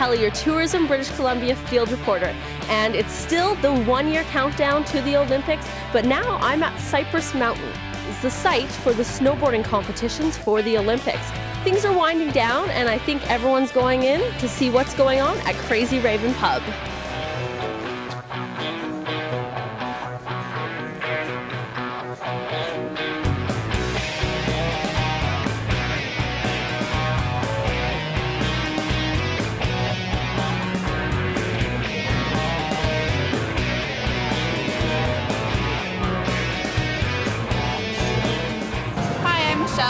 Kelli, your Tourism British Columbia field reporter, and it's still the one year countdown to the Olympics, but now I'm at Cypress Mountain. It's the site for the snowboarding competitions for the Olympics. Things are winding down, and I think everyone's going in to see what's going on at Crazy Raven Pub.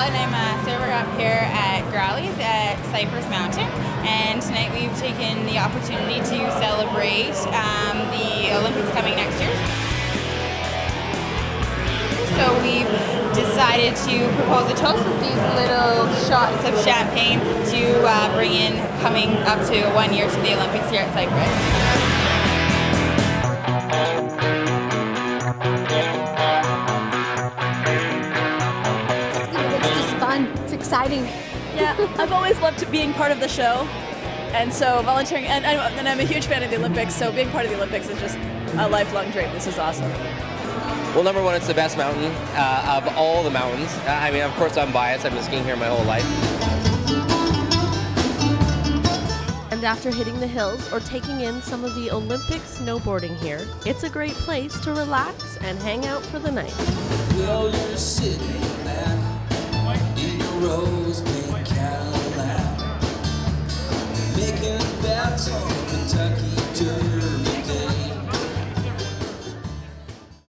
And I'm a server up here at Growley's at Cypress Mountain. And tonight we've taken the opportunity to celebrate um, the Olympics coming next year. So we've decided to propose a toast with these little shots of champagne to uh, bring in coming up to one year to the Olympics here at Cypress. Exciting. Yeah, I've always loved being part of the show, and so volunteering, and, and I'm a huge fan of the Olympics. So being part of the Olympics is just a lifelong dream. This is awesome. Well, number one, it's the best mountain uh, of all the mountains. Uh, I mean, of course, I'm biased. I've been skiing here my whole life. And after hitting the hills or taking in some of the Olympic snowboarding here, it's a great place to relax and hang out for the night. Well, you're